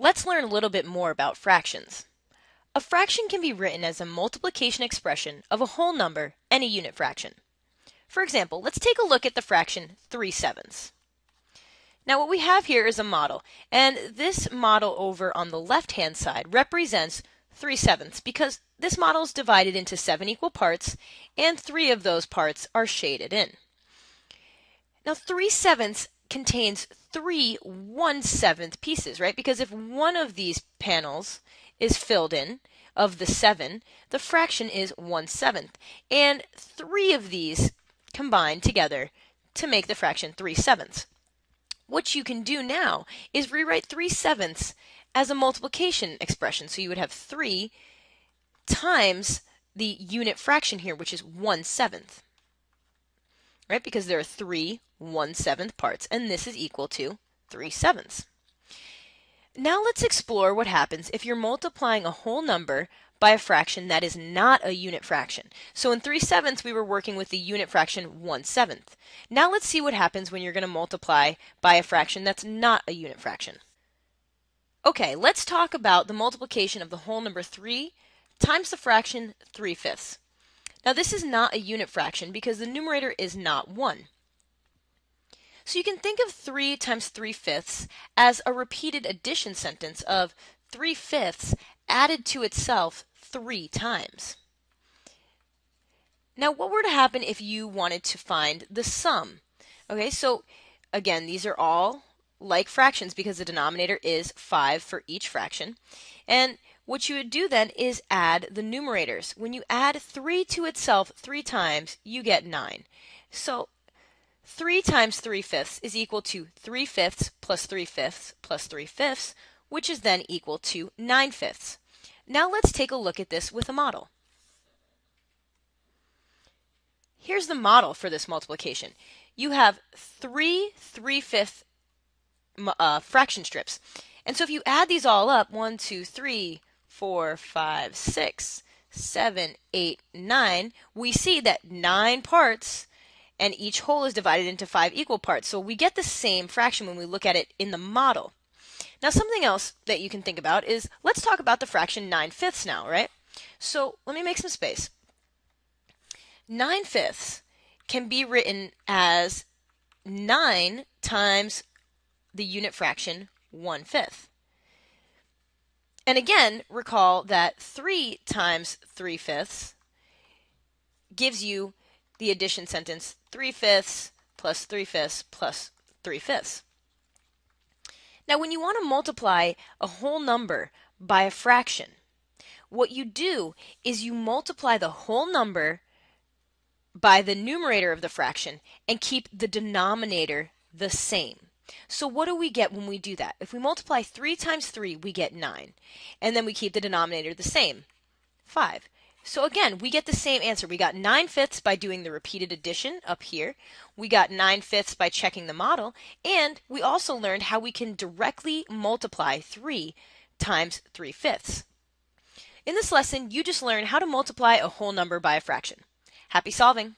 Let's learn a little bit more about fractions. A fraction can be written as a multiplication expression of a whole number and a unit fraction. For example, let's take a look at the fraction 3 sevenths. Now what we have here is a model, and this model over on the left-hand side represents 3 sevenths because this model is divided into seven equal parts, and three of those parts are shaded in. Now 3 sevenths contains three one-seventh pieces, right? Because if one of these panels is filled in of the seven, the fraction is one-seventh. And three of these combine together to make the fraction three sevenths. What you can do now is rewrite three sevenths as a multiplication expression. So you would have three times the unit fraction here, which is one seventh right? Because there are three one-seventh parts, and this is equal to three sevenths. Now let's explore what happens if you're multiplying a whole number by a fraction that is not a unit fraction. So in 3 sevenths, we were working with the unit fraction 1 seventh. Now let's see what happens when you're going to multiply by a fraction that's not a unit fraction. Okay, let's talk about the multiplication of the whole number 3 times the fraction 3 fifths. Now this is not a unit fraction because the numerator is not 1. So you can think of 3 times 3 fifths as a repeated addition sentence of 3 fifths added to itself 3 times. Now what were to happen if you wanted to find the sum? Okay, so again, these are all like fractions because the denominator is 5 for each fraction. And what you would do then is add the numerators. When you add 3 to itself three times, you get 9. So 3 times 3 fifths is equal to 3 fifths plus 3 fifths plus 3 fifths, which is then equal to 9 fifths. Now let's take a look at this with a model. Here's the model for this multiplication. You have three 3 fifth uh, fraction strips. And so if you add these all up, 1, 2, 3, four, five, six, seven, eight, nine, we see that nine parts and each whole is divided into five equal parts. So we get the same fraction when we look at it in the model. Now something else that you can think about is, let's talk about the fraction 9 fifths now, right? So let me make some space. 9 fifths can be written as 9 times the unit fraction 1 fifth. And again, recall that 3 times 3 fifths gives you the addition sentence 3 fifths plus 3 fifths plus 3 fifths. Now, when you want to multiply a whole number by a fraction, what you do is you multiply the whole number by the numerator of the fraction and keep the denominator the same. So what do we get when we do that? If we multiply 3 times 3, we get 9. And then we keep the denominator the same, 5. So again, we get the same answer. We got 9 fifths by doing the repeated addition up here. We got 9 fifths by checking the model. And we also learned how we can directly multiply 3 times 3 fifths. In this lesson, you just learned how to multiply a whole number by a fraction. Happy solving!